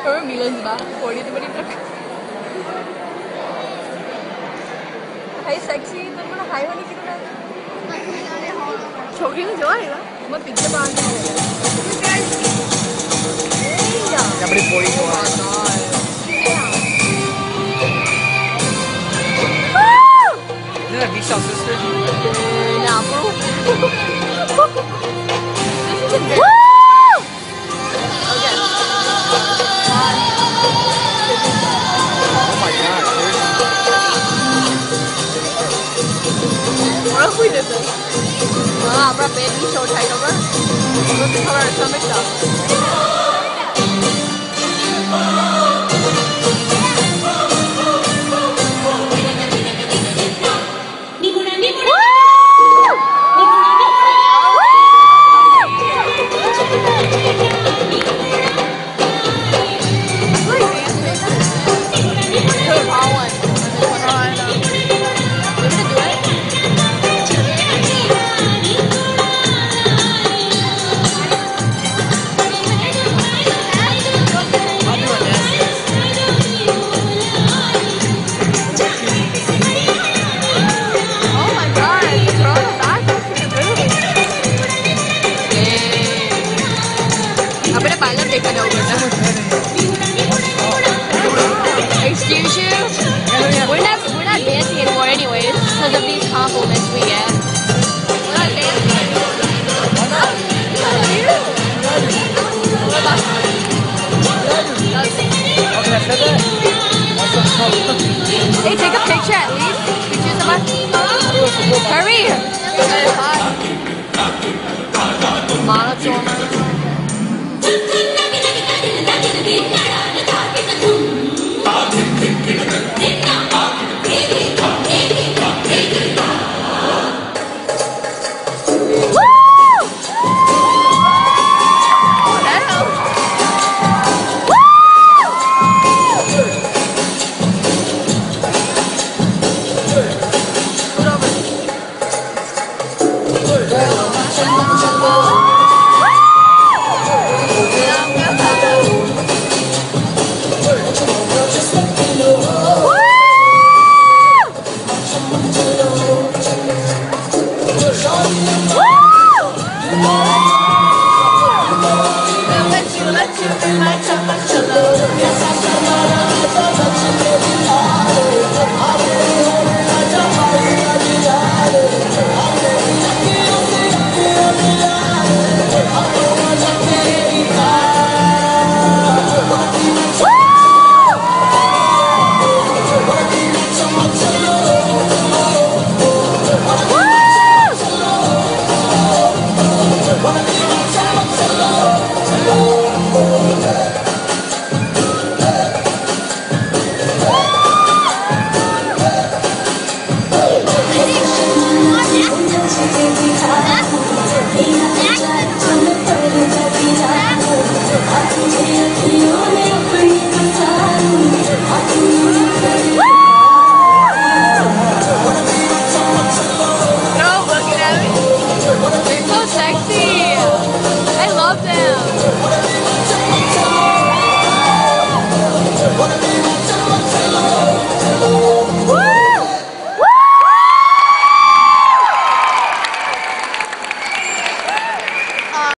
Hoor Milan ba? 40 ba dito? Hey, sexy. Ito mo na hi honi kito na. छोकरी ने जवाब है मैं पीछे बाहर अपनी पोड़ी को These are sisters. Nah, bro. this is a Ah, bro, baby, show title, bro. Look at the color of. Excuse you? We're not we're not dancing anymore anyways, because of these compliments we get. We're not dancing. Hey, take a picture at least. Pictures of us. Hurry! Monotoner hot. No, look at